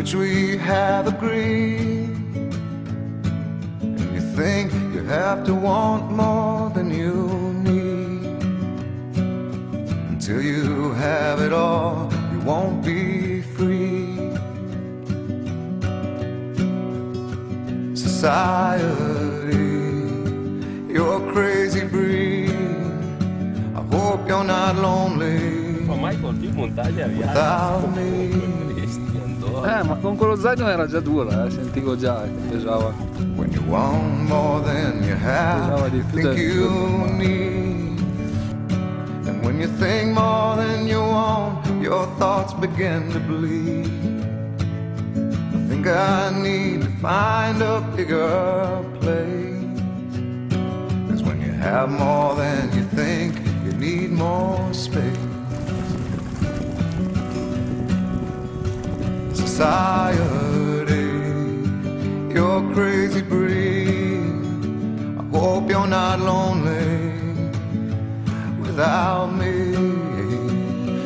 which we have agreed. And you think you have to want more than you need. Until you have it all, you won't be free. Society, you're a crazy breed. I hope you're not lonely. Michael montagna viaggio. Without me. Eh, ma con quello zaino era già dura, eh, sentivo già che pesava. When you want more than you have, Pensava di più think del- you need. And when you think more than you want, your thoughts begin to bleed. I think I need to find a bigger place. Cause when you have more than you think, you need more space. Society, you're crazy breed. I hope you're not lonely without me.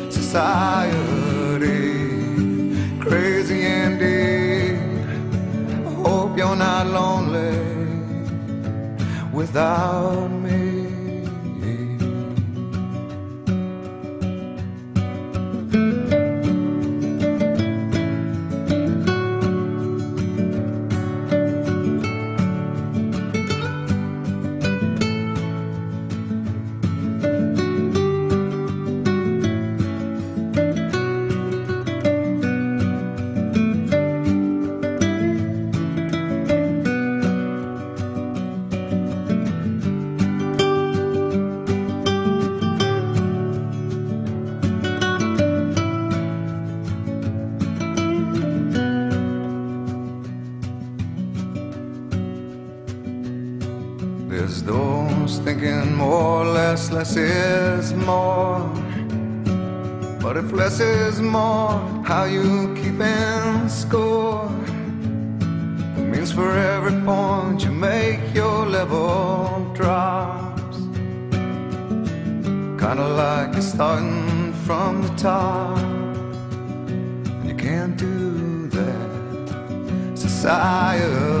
Society, crazy indeed. I hope you're not lonely without me. There's those thinking more, less, less is more. But if less is more, how you keeping score? It means for every point you make, your level drops. Kinda like you're starting from the top. And you can't do that. Society,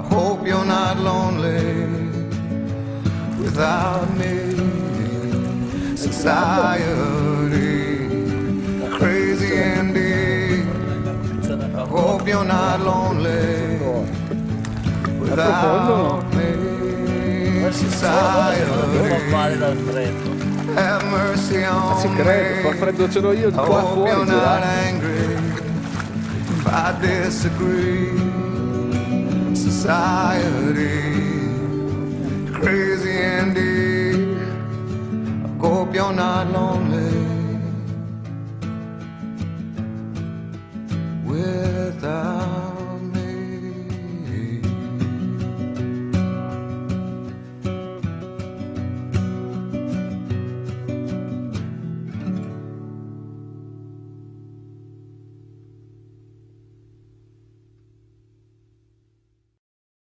I hope you're not lonely without me. Society, crazy indeed. I hope you're not lonely without me. Non Society, male dal freddo. have mercy on Ci credo, fa me. freddo ce l'ho io I qua hope fuori you're not angry if I disagree. Society,